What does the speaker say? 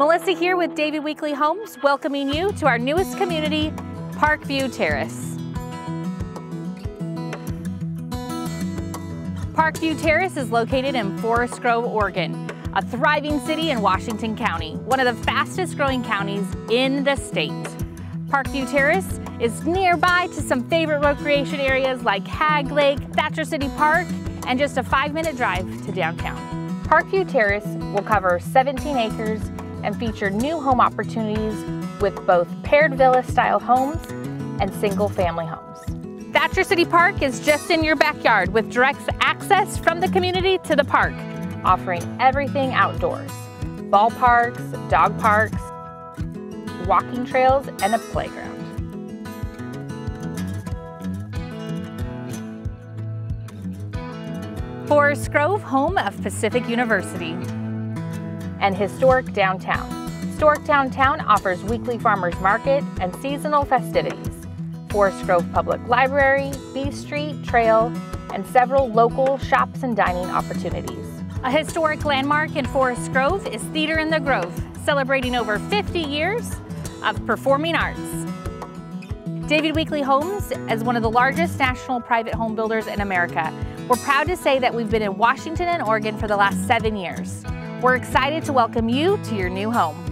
Melissa here with David Weekley Homes, welcoming you to our newest community, Parkview Terrace. Parkview Terrace is located in Forest Grove, Oregon, a thriving city in Washington County, one of the fastest growing counties in the state. Parkview Terrace is nearby to some favorite recreation areas like Hagg Lake, Thatcher City Park, and just a five minute drive to downtown. Parkview Terrace will cover 17 acres and feature new home opportunities with both paired villa style homes and single family homes. Thatcher City Park is just in your backyard with direct access from the community to the park, offering everything outdoors. Ballparks, dog parks, walking trails, and a playground. Forest Grove, home of Pacific University. And historic downtown. Historic downtown offers weekly farmers market and seasonal festivities. Forest Grove Public Library, B Street Trail, and several local shops and dining opportunities. A historic landmark in Forest Grove is Theater in the Grove, celebrating over 50 years of performing arts. David Weekley Homes is one of the largest national private home builders in America. We're proud to say that we've been in Washington and Oregon for the last seven years. We're excited to welcome you to your new home.